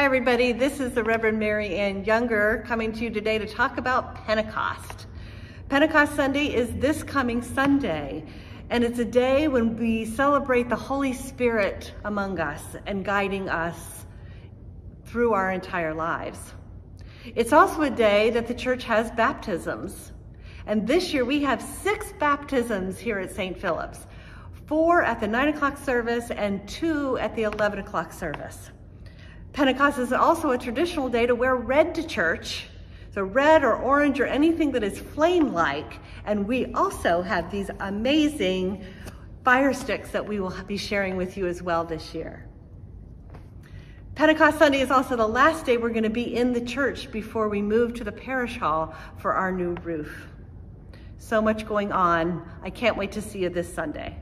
Hi everybody, this is the Reverend Mary Ann Younger coming to you today to talk about Pentecost. Pentecost Sunday is this coming Sunday, and it's a day when we celebrate the Holy Spirit among us and guiding us through our entire lives. It's also a day that the church has baptisms. And this year we have six baptisms here at St. Philip's, four at the nine o'clock service and two at the 11 o'clock service. Pentecost is also a traditional day to wear red to church. So red or orange or anything that is flame-like. And we also have these amazing fire sticks that we will be sharing with you as well this year. Pentecost Sunday is also the last day we're going to be in the church before we move to the parish hall for our new roof. So much going on. I can't wait to see you this Sunday.